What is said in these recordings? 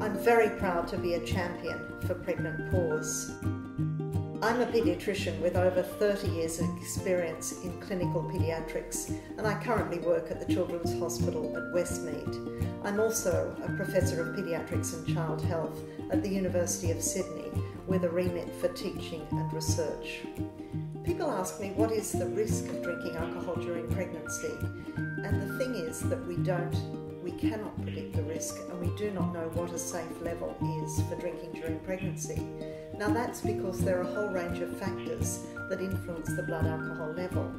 I'm very proud to be a champion for pregnant pause. I'm a paediatrician with over 30 years of experience in clinical paediatrics and I currently work at the Children's Hospital at Westmead. I'm also a Professor of Paediatrics and Child Health at the University of Sydney with a remit for teaching and research. People ask me what is the risk of drinking alcohol during pregnancy and the thing is that we don't cannot predict the risk and we do not know what a safe level is for drinking during pregnancy. Now that's because there are a whole range of factors that influence the blood alcohol level.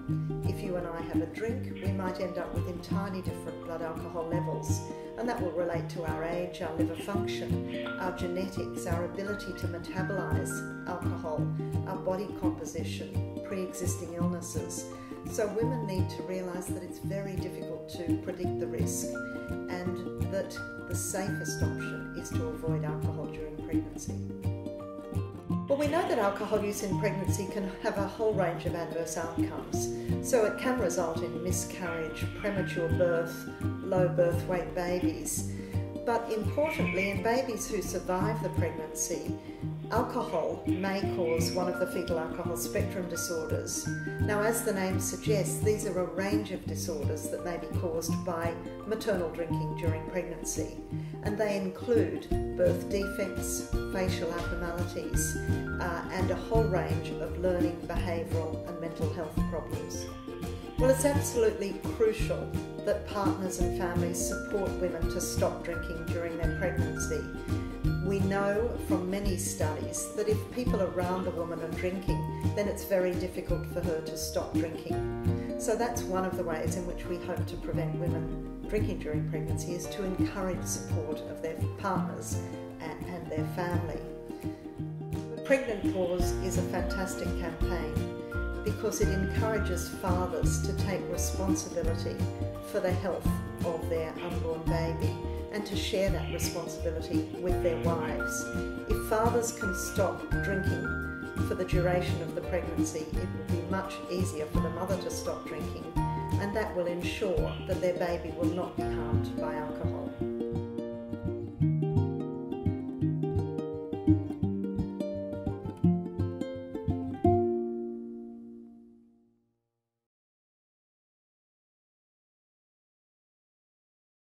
If you and I have a drink, we might end up with entirely different blood alcohol levels, and that will relate to our age, our liver function, our genetics, our ability to metabolize alcohol, our body composition, pre existing illnesses. So, women need to realise that it's very difficult to predict the risk and that the safest option is to avoid alcohol during pregnancy. Well, we know that alcohol use in pregnancy can have a whole range of adverse outcomes. So it can result in miscarriage, premature birth, low birth weight babies. But importantly, in babies who survive the pregnancy, alcohol may cause one of the fetal alcohol spectrum disorders. Now, as the name suggests, these are a range of disorders that may be caused by maternal drinking during pregnancy and they include birth defects, facial abnormalities, uh, and a whole range of learning, behavioural, and mental health problems. Well, it's absolutely crucial that partners and families support women to stop drinking during their pregnancy. We know from many studies that if people around a woman are drinking, then it's very difficult for her to stop drinking. So that's one of the ways in which we hope to prevent women drinking during pregnancy is to encourage support of their partners and, and their family. Pregnant Pause is a fantastic campaign because it encourages fathers to take responsibility for the health of their unborn baby and to share that responsibility with their wives. If fathers can stop drinking for the duration of the pregnancy, it will be much easier for the mother to stop drinking and that will ensure that their baby will not be harmed by alcohol.